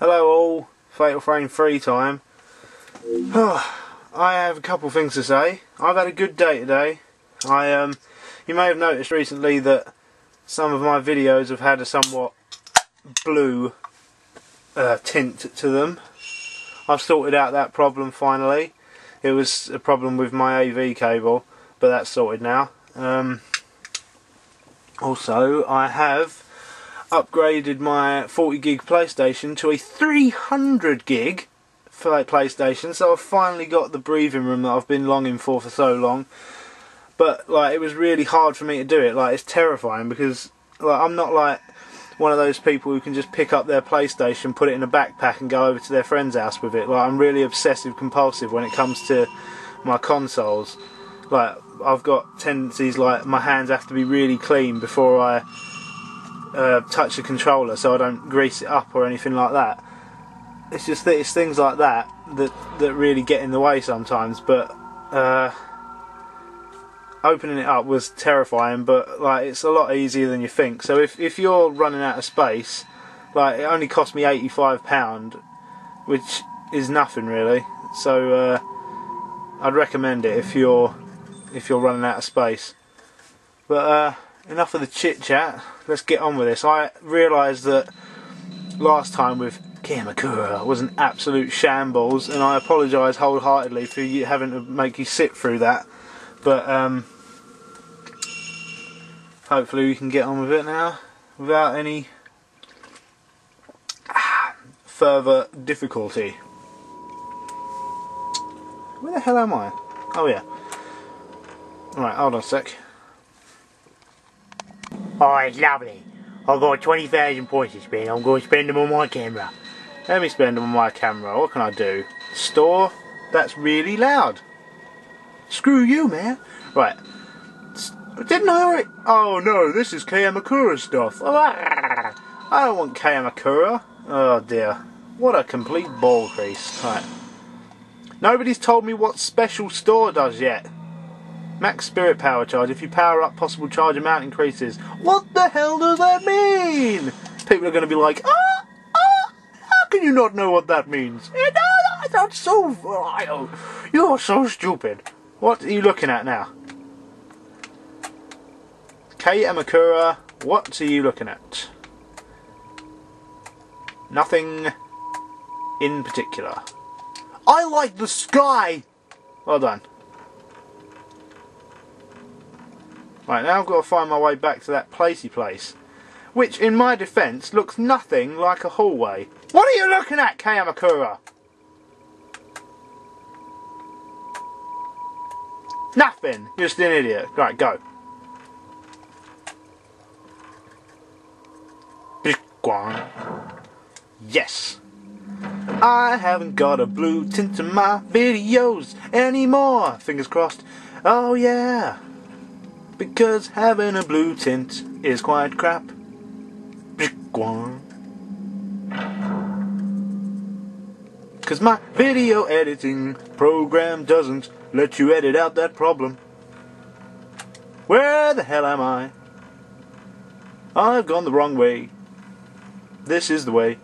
Hello all, Fatal Frame free time. I have a couple things to say. I've had a good day today. I um, you may have noticed recently that some of my videos have had a somewhat blue uh, tint to them. I've sorted out that problem finally. It was a problem with my AV cable, but that's sorted now. Um, also, I have upgraded my 40 gig PlayStation to a 300 gig PlayStation, so I've finally got the breathing room that I've been longing for for so long. But like, it was really hard for me to do it. Like, it's terrifying because like I'm not like one of those people who can just pick up their PlayStation, put it in a backpack, and go over to their friend's house with it. Like, I'm really obsessive compulsive when it comes to my consoles. Like, I've got tendencies like my hands have to be really clean before I uh, touch the controller so I don't grease it up or anything like that. It's just that it's things like that that that really get in the way sometimes. But uh, opening it up was terrifying. But like it's a lot easier than you think. So if if you're running out of space, like it only cost me eighty five pound, which is nothing really. So uh, I'd recommend it if you're if you're running out of space. But uh, enough of the chit chat. Let's get on with this. I realised that last time with Kamakura was an absolute shambles, and I apologise wholeheartedly for you having to make you sit through that. But um, hopefully we can get on with it now without any further difficulty. Where the hell am I? Oh yeah. Right, hold on a sec. Oh, it's lovely. I've got 20,000 points to spend. I'm going to spend them on my camera. Let me spend them on my camera. What can I do? Store? That's really loud. Screw you, man. Right. Didn't I already... Oh, no, this is Kei Amakura stuff. I don't want Kei Amakura. Oh, dear. What a complete ball crease. Right. Nobody's told me what special store does yet. Max spirit power charge. If you power up, possible charge amount increases. What the hell does that mean? People are going to be like, ah, ah, how can you not know what that means? That's so vile. You're so stupid. What are you looking at now? Kei Amakura, what are you looking at? Nothing in particular. I like the sky! Well done. Right, now I've got to find my way back to that placey place. Which, in my defence, looks nothing like a hallway. What are you looking at, Kei Amakura? Nothing. You're just an idiot. Right, go. Yes. I haven't got a blue tint in my videos anymore. Fingers crossed. Oh yeah. Because having a blue tint is quite crap. Cause my video editing program doesn't let you edit out that problem. Where the hell am I? I've gone the wrong way. This is the way.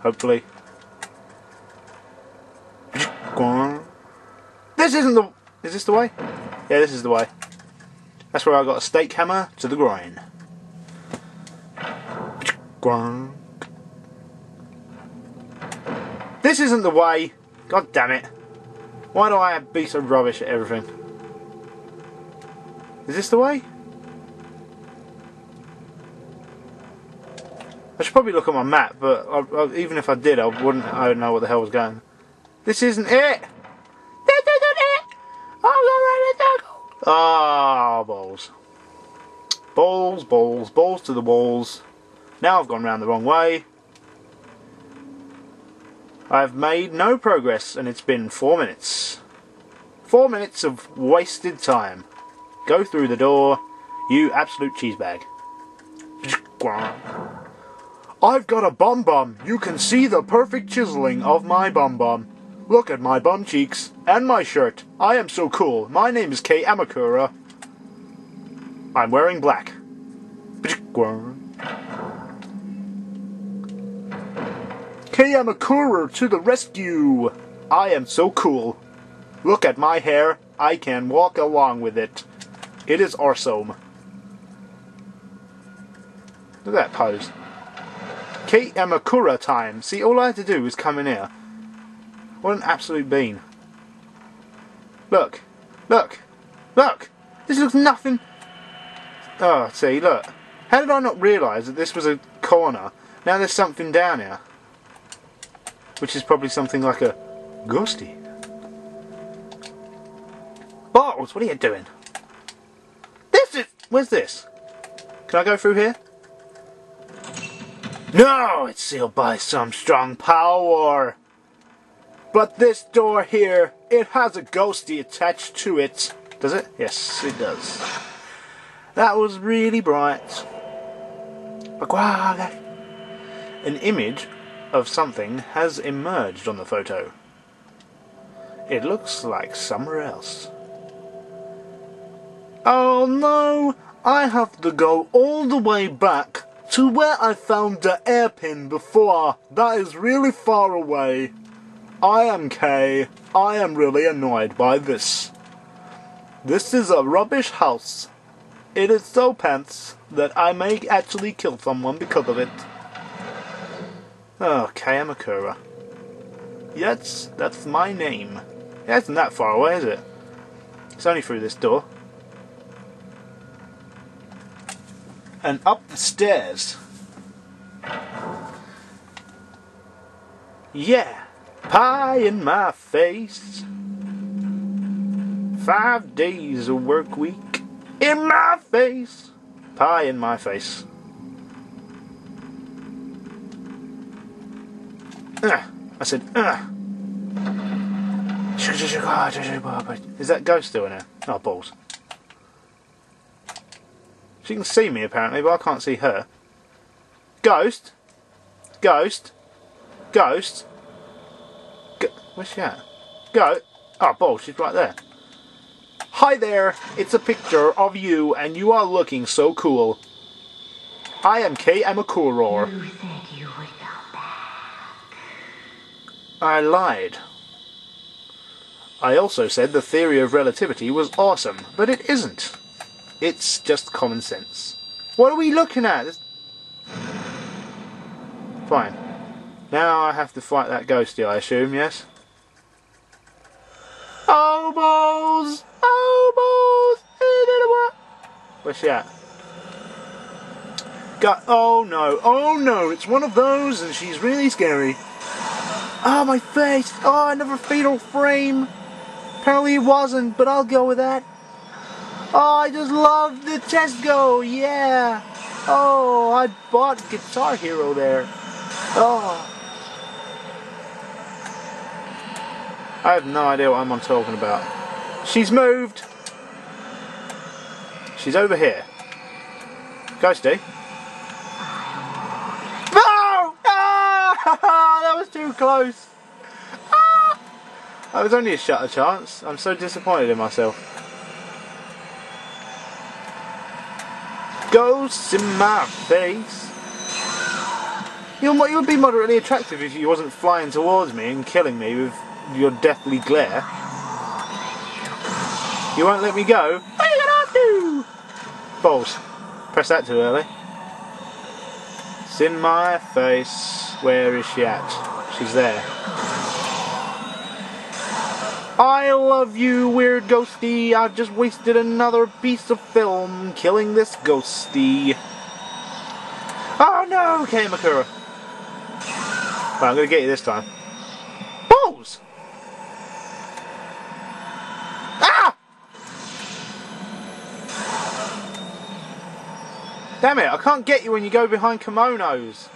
Hopefully. This isn't the. Is this the way? Yeah, this is the way. That's where I got a stake hammer to the groin. This isn't the way. God damn it. Why do I be so rubbish at everything? Is this the way? I should probably look at my map, but I, I, even if I did, I wouldn't. I don't know what the hell was going. This isn't it. This isn't it. I'm ready to go. Ah, balls. Balls, balls, balls to the walls. Now I've gone round the wrong way. I've made no progress, and it's been four minutes. Four minutes of wasted time. Go through the door, you absolute cheesebag. I've got a bum bum. You can see the perfect chiseling of my bum bum. Look at my bum cheeks and my shirt. I am so cool. My name is Kei Amakura. I'm wearing black. Kei Amakura to the rescue! I am so cool. Look at my hair. I can walk along with it. It is awesome. Look at that pose. Kate Amakura time. See, all I had to do was come in here. What an absolute bean. Look. Look. Look. This looks nothing. Oh, see, look. How did I not realise that this was a corner? Now there's something down here. Which is probably something like a ghosty. Bottles, what are you doing? This is... Where's this? Can I go through here? No, it's sealed by some strong power. But this door here, it has a ghosty attached to it. Does it? Yes, it does. That was really bright. An image of something has emerged on the photo. It looks like somewhere else. Oh no! I have to go all the way back to where I found the airpin before. That is really far away. I am Kay. I am really annoyed by this. This is a rubbish house. It is so pants that I may actually kill someone because of it. Oh, Kei Amakura. Yes, that's my name. It isn't that far away, is it? It's only through this door. And up the stairs. Yeah, pie in my face. Five days a work week in my face. Pie in my face. Uh, I said, uh. Is that ghost still in there? Oh, balls. She can see me apparently, but I can't see her. Ghost? Ghost? Ghost? Where's she at? Go. Oh, balls, she's right there. Hi there, it's a picture of you and you are looking so cool. I am Kei Amakura. You said you would come back. I lied. I also said the theory of relativity was awesome, but it isn't. It's just common sense. What are we looking at? Fine. Now I have to fight that ghosty, I assume, yes? Oh, balls! Where's she at? Go- oh no, oh no, it's one of those and she's really scary. Oh, my face! Oh, another fatal frame! Apparently it wasn't, but I'll go with that. Oh, I just love the Tesco, yeah! Oh, I bought Guitar Hero there. Oh. I have no idea what I'm on talking about. She's moved! She's over here. Ghosty. No! Ah! That was too close. Ah! That was only a shutter chance. I'm so disappointed in myself. Ghosts in my face. You would be moderately attractive if you wasn't flying towards me and killing me with your deathly glare. You won't let me go? What are you gonna do? Balls. Press that too early. It's in my face. Where is she at? She's there. I love you, weird ghosty. I've just wasted another piece of film killing this ghosty. Oh no, Kamakura. Right, I'm gonna get you this time. Balls! Ah! Damn it, I can't get you when you go behind kimonos.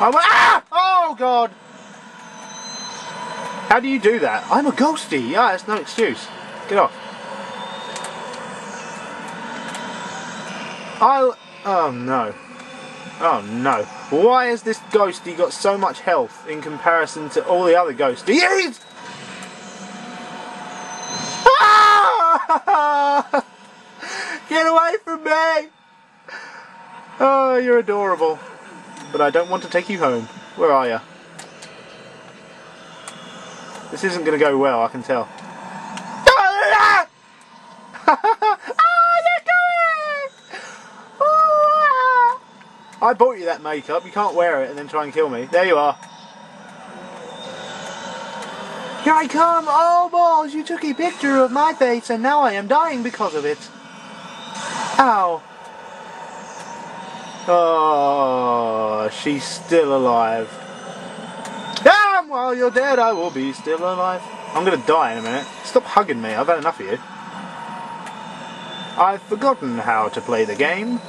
I went, ah! Oh god! How do you do that? I'm a ghosty. Yeah, that's no excuse. Get off. I'll... Oh no. Oh no. Why has this ghosty got so much health in comparison to all the other ghosties? Ah! Get away from me! Oh, you're adorable. but I don't want to take you home. Where are you? This isn't going to go well, I can tell. I bought you that makeup. You can't wear it and then try and kill me. There you are. Here I come! Oh, balls! You took a picture of my face and now I am dying because of it. Ow. Oh, she's still alive. Damn! While you're dead, I will be still alive. I'm gonna die in a minute. Stop hugging me. I've had enough of you. I've forgotten how to play the game.